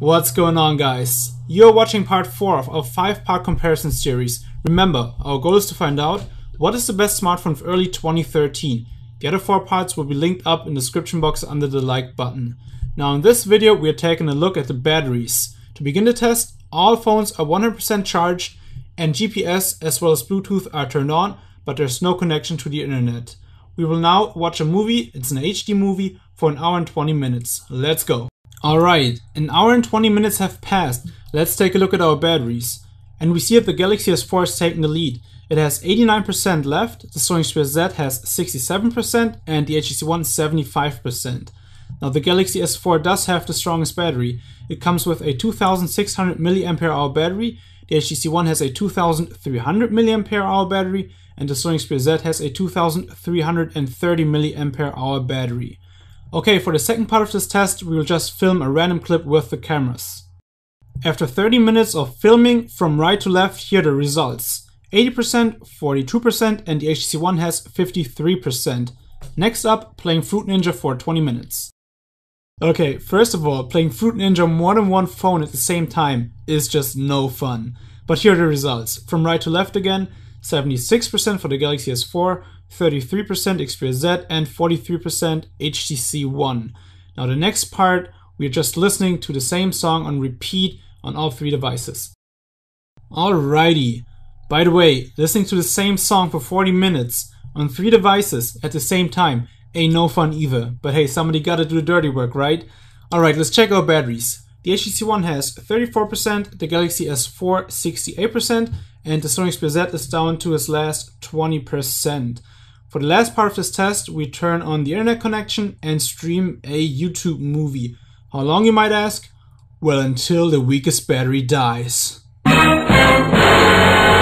What's going on guys? You're watching part 4 of our 5 part comparison series. Remember, our goal is to find out what is the best smartphone of early 2013. The other 4 parts will be linked up in the description box under the like button. Now in this video we are taking a look at the batteries. To begin the test, all phones are 100% charged and GPS as well as Bluetooth are turned on, but there's no connection to the internet. We will now watch a movie, it's an HD movie, for an hour and 20 minutes. Let's go. Alright, an hour and 20 minutes have passed. Let's take a look at our batteries. And we see that the Galaxy S4 is taking the lead. It has 89% left, the Sony Xperia Z has 67%, and the HTC One 75%. Now the Galaxy S4 does have the strongest battery. It comes with a 2600 mAh battery, the HTC One has a 2300 mAh battery, and the Sony Xperia Z has a 2330 mAh battery. Okay, for the second part of this test, we will just film a random clip with the cameras. After 30 minutes of filming from right to left, here are the results. 80%, 42%, and the HTC One has 53%. Next up, playing Fruit Ninja for 20 minutes. Okay, first of all, playing Fruit Ninja on more than one phone at the same time is just no fun. But here are the results. From right to left again, 76% for the Galaxy S4, 33% Xperia Z, and 43% HTC One. Now the next part, we're just listening to the same song on repeat on all three devices. Alrighty. By the way, listening to the same song for 40 minutes on three devices at the same time ain't no fun either. But hey, somebody gotta do the dirty work, right? Alright, let's check our batteries. The HTC One has 34%, the Galaxy S4 68%, and the Sony Xperia Z is down to its last 20%. For the last part of this test, we turn on the internet connection and stream a YouTube movie. How long you might ask? Well, until the weakest battery dies.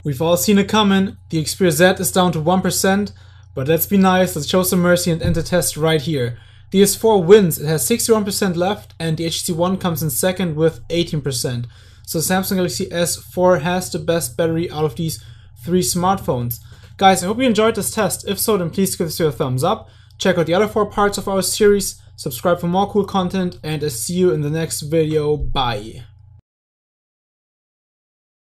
We've all seen it coming. The Xperia Z is down to 1%, but let's be nice, let's show some mercy and end the test right here. The S4 wins, it has 61% left, and the HTC One comes in second with 18%. So Samsung Galaxy S4 has the best battery out of these three smartphones. Guys, I hope you enjoyed this test. If so, then please give this video a thumbs up. Check out the other four parts of our series, subscribe for more cool content, and I see you in the next video. Bye.